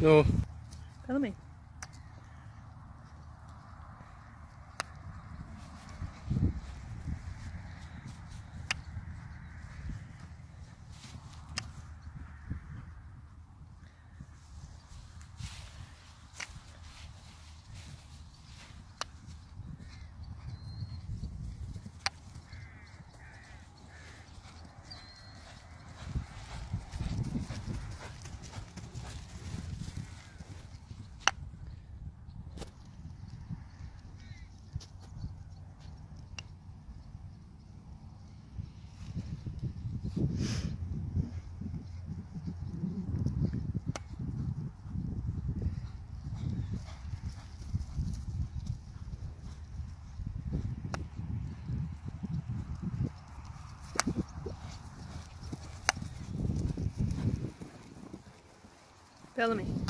No. Bellamy.